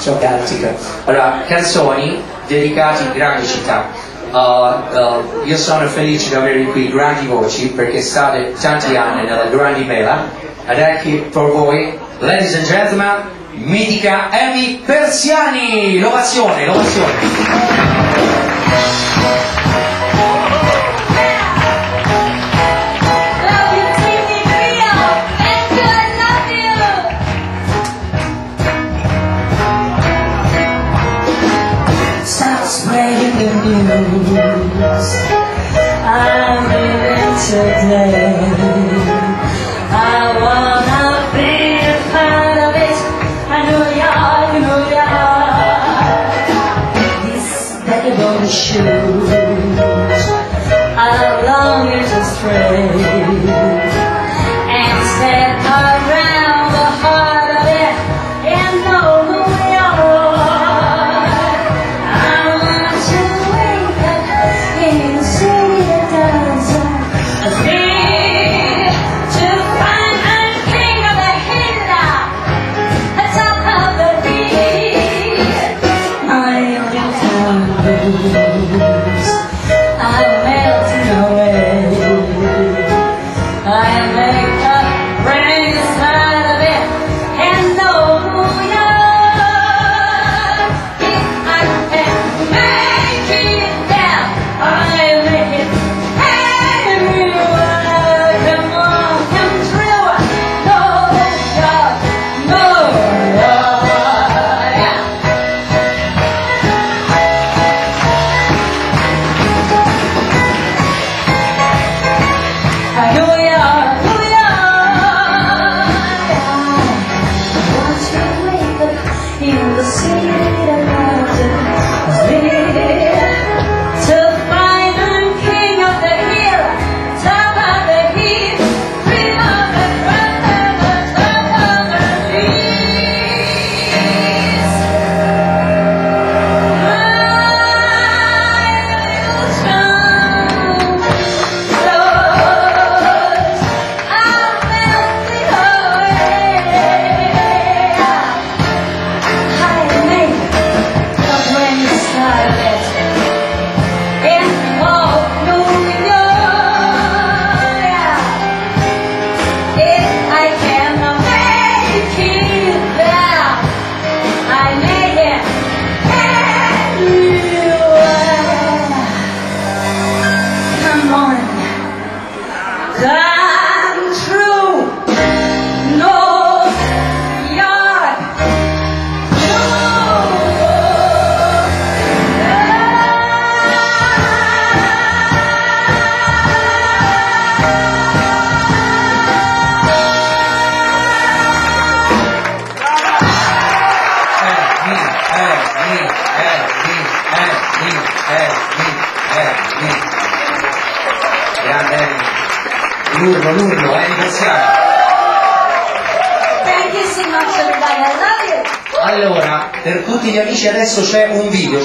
ciò cantico. Allora, canzoni dedicate a grandi città. Uh, uh, io sono felice di avere qui grandi voci perché state tanti anni nella grande mela ed ecco per voi, ladies and gentlemen, mitica Amy Persiani! L'ovazione, l'ovazione! I'm leaving today. I wanna be a part of it. I know are, you know are. These vagabond shoes are longing to stray up Come true. L'urlo, l'urlo, Amy Persiani. Thank you so much, everybody. I love you. Allora, per tutti gli amici adesso c'è un video.